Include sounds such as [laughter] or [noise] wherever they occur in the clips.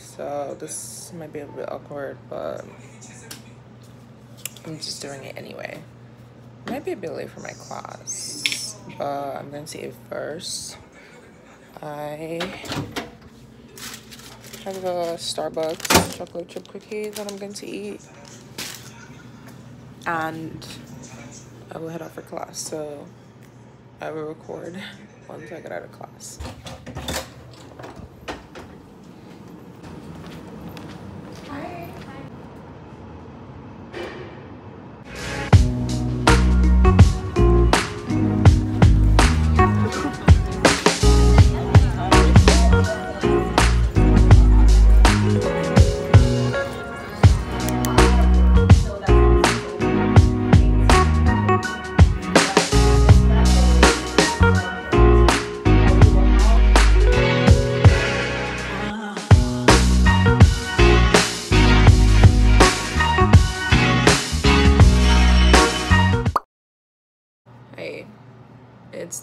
so this might be a bit awkward, but I'm just doing it anyway. Might be a bit late for my class, but I'm going to see it first. I have a Starbucks chocolate chip cookie that I'm going to eat. And I will head off for class, so I will record once I get out of class.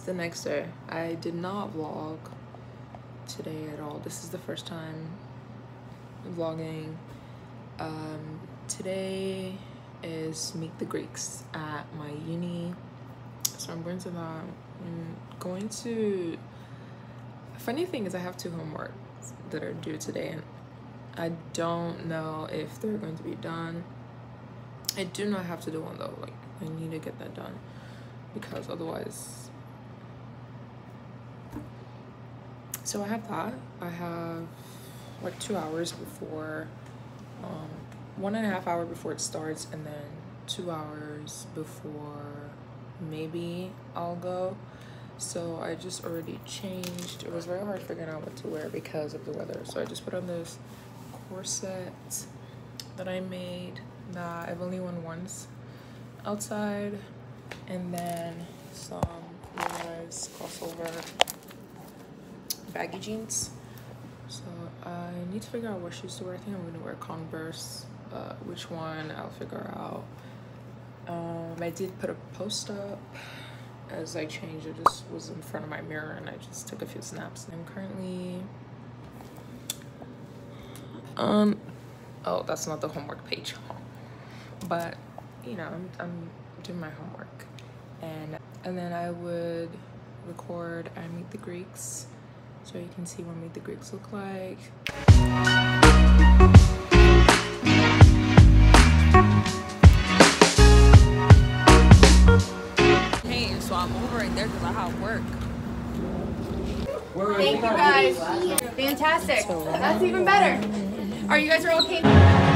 The next day. I did not vlog today at all. This is the first time vlogging. Um, today is Meet the Greeks at my uni. So I'm going to that. I'm going to. Funny thing is, I have two homework that are due today, and I don't know if they're going to be done. I do not have to do one though. Like, I need to get that done because otherwise so i have that i have like two hours before um one and a half hour before it starts and then two hours before maybe i'll go. So i just already changed. It was very hard figuring out what to wear because of the weather. So i just put on this corset that i made that i've only worn once outside and then some Levi's crossover baggy jeans. So I need to figure out what shoes to wear. I think I'm gonna wear Converse. Uh, which one I'll figure out. Um, I did put a post up as I changed. It just was in front of my mirror and I just took a few snaps. I'm currently um oh that's not the homework page but you know I'm, I'm doing my homework and and then I would record I Meet the Greeks so you can see what made the Greeks look like. Hey, so I'm over right there because I have work. Thank you guys. Fantastic. That's even better. Are you guys are okay?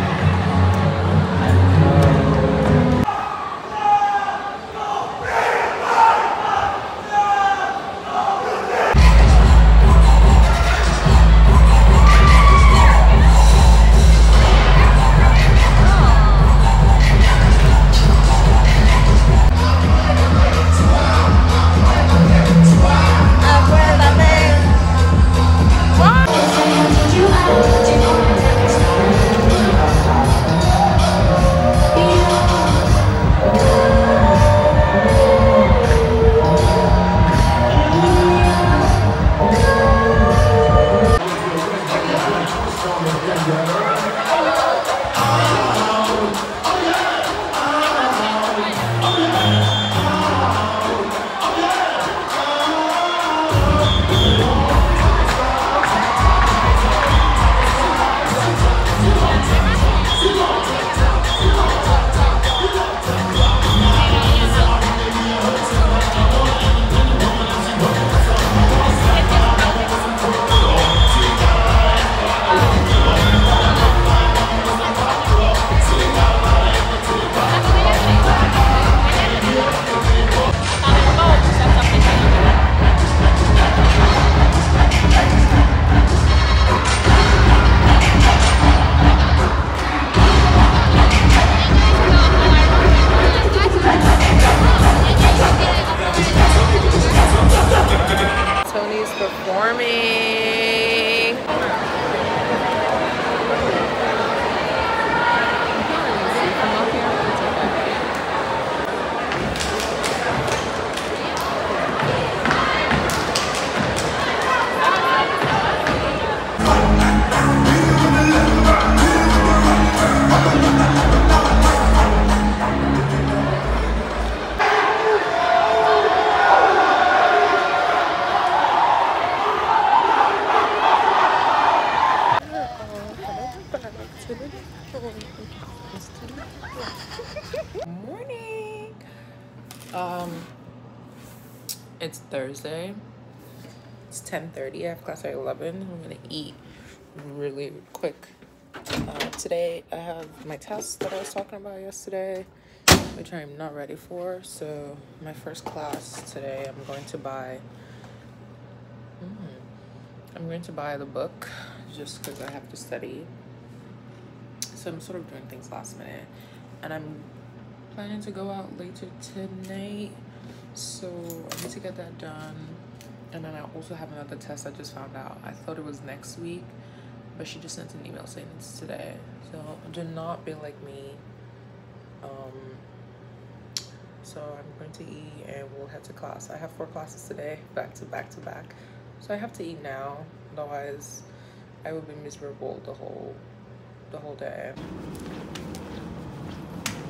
Morning. Um, it's Thursday. It's 10.30. I have class at 11. I'm going to eat really quick. Uh, today, I have my test that I was talking about yesterday, which I'm not ready for. So my first class today, I'm going to buy... Mm, I'm going to buy the book just because I have to study so I'm sort of doing things last minute, and I'm planning to go out later tonight. So I need to get that done. And then I also have another test I just found out. I thought it was next week, but she just sent an email saying it's today. So do not be like me. Um, so I'm going to eat and we'll head to class. I have four classes today, back to back to back. So I have to eat now, otherwise I will be miserable the whole the whole day.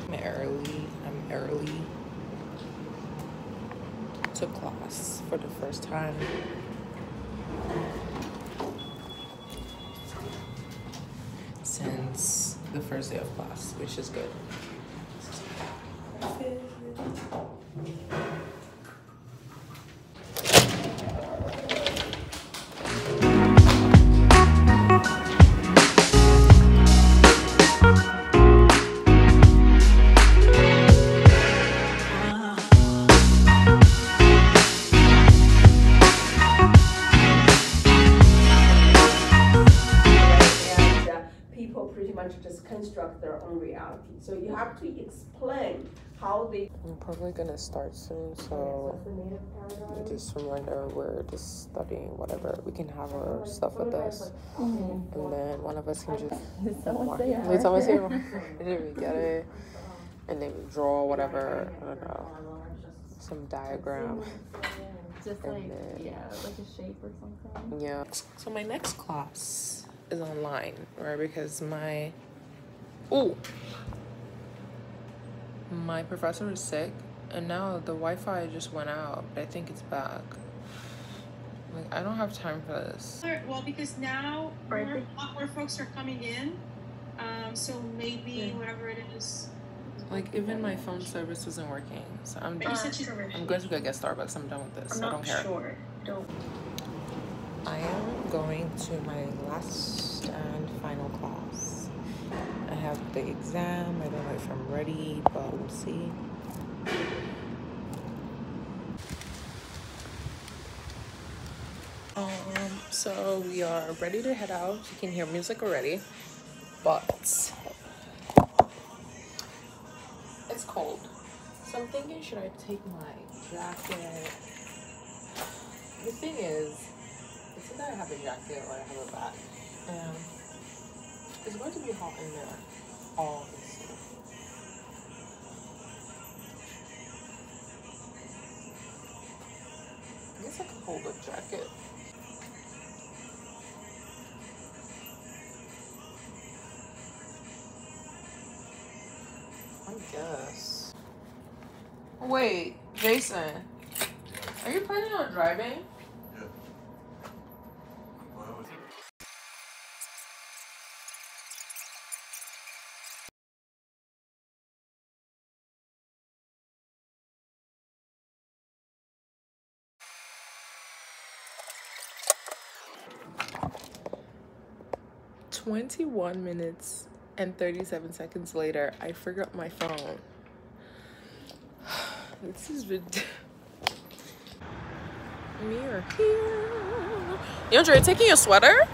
I'm early. I'm early to class for the first time. Since the first day of class, which is good. How they. I'm probably gonna start soon, so just reminder we're just studying whatever. We can have our stuff with us, mm-hmm. and then one of us can just. Did someone say it? Did someone say it? [laughs] Did we get it? And then we draw whatever. I don't know. Some diagram. Just like, then- yeah, like a shape or something. Yeah. So my next class is online, right? Because my oh my professor is sick, and now the Wi-Fi just went out. But I think it's back. Like I don't have time for this. Well, because now Right. more, a lot more folks are coming in, um, so maybe Yeah. whatever it is. Like even my phone service wasn't working, so I'm But you said she's I'm going to go get Starbucks. I'm done with this. I'm I not don't care. sure. Don't. I am going to my last and final class. Have the exam. I don't know if I'm ready, but we'll see. Um, so we are ready to head out. You can hear music already, but it's cold. So I'm thinking, should I take my jacket? The thing is, it's either I have a jacket or I have a bag. And it's going to be hot in there, obviously. I guess I could hold a jacket. I guess. Wait, Jason, are you planning on driving? Twenty-one minutes and thirty-seven seconds later, I forgot my phone. [sighs] This is ridiculous. [laughs] Mirror here. Yandra, you taking your sweater?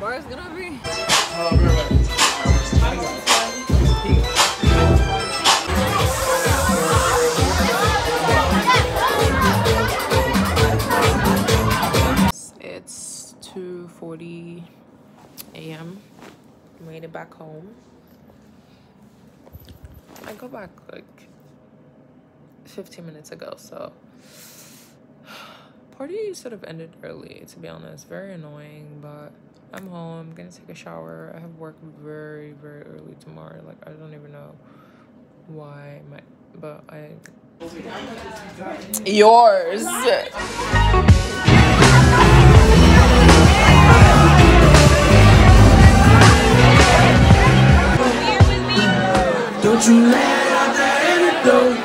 Bar's gonna be. Oh, Made it back home. I go back like 15 minutes ago, so [sighs] party sort of ended early. To be honest, very annoying. But I'm home. I'm gonna take a shower. I have work very very early tomorrow. Like I don't even know why my but I yours. Don't you let out that antidote.